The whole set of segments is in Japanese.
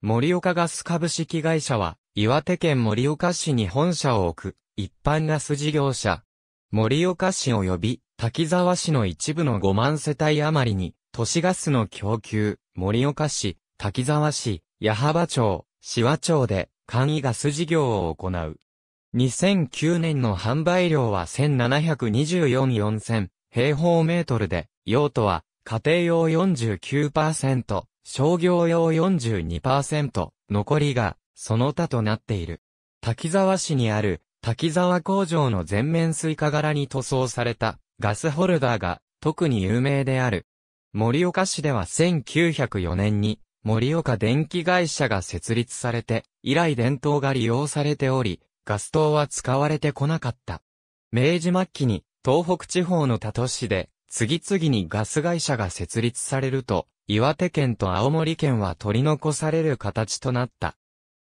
盛岡ガス株式会社は、岩手県盛岡市に本社を置く、一般ガス事業者。盛岡市及び、滝沢市の一部の5万世帯余りに、都市ガスの供給、盛岡市、滝沢市、矢幅町、志和町で、簡易ガス事業を行う。2009年の販売量は1724,4000平方メートルで、用途は家庭用49%、商業用42%、残りがその他となっている。滝沢市にある滝沢工場の全面スイカ柄に塗装されたガスホルダーが特に有名である。盛岡市では1904年に盛岡電気会社が設立されて以来電灯が利用されており、ガス灯は使われてこなかった。明治末期に東北地方の他都市で次々にガス会社が設立されると、岩手県と青森県は取り残される形となった。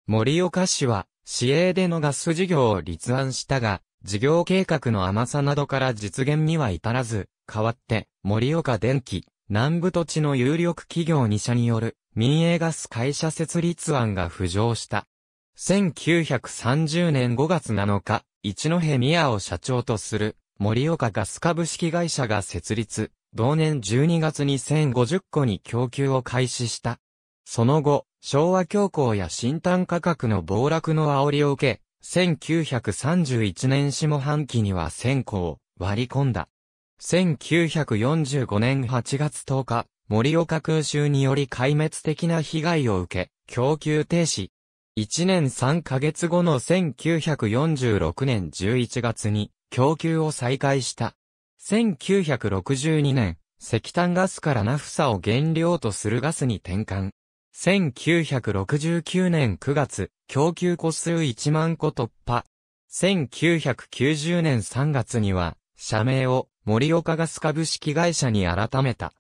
盛岡市は、市営でのガス事業を立案したが、事業計画の甘さなどから実現には至らず、代わって、盛岡電気、南部土地の有力企業2社による民営ガス会社設立案が浮上した。1930年5月7日、一戸宮を社長とする盛岡ガス株式会社が設立、同年12月に1050個に供給を開始した。その後、昭和恐慌や新炭価格の暴落の煽りを受け、1931年下半期には1000個を割り込んだ。1945年8月10日、盛岡空襲により壊滅的な被害を受け、供給停止。1年3ヶ月後の1946年11月に供給を再開した。1962年、石炭ガスからナフサを原料とするガスに転換。1969年9月、供給個数1万個突破。1990年3月には、社名を森岡ガス株式会社に改めた。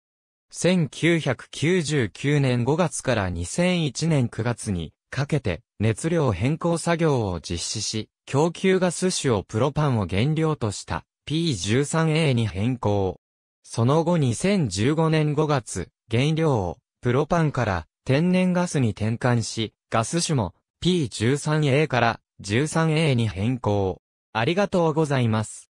1999年5月から2001年9月にかけて熱量変更作業を実施し、供給ガス種をプロパンを原料とした P13A に変更。その後2015年5月、原料をプロパンから天然ガスに転換し、ガス種も P13A から 13A に変更。ありがとうございます。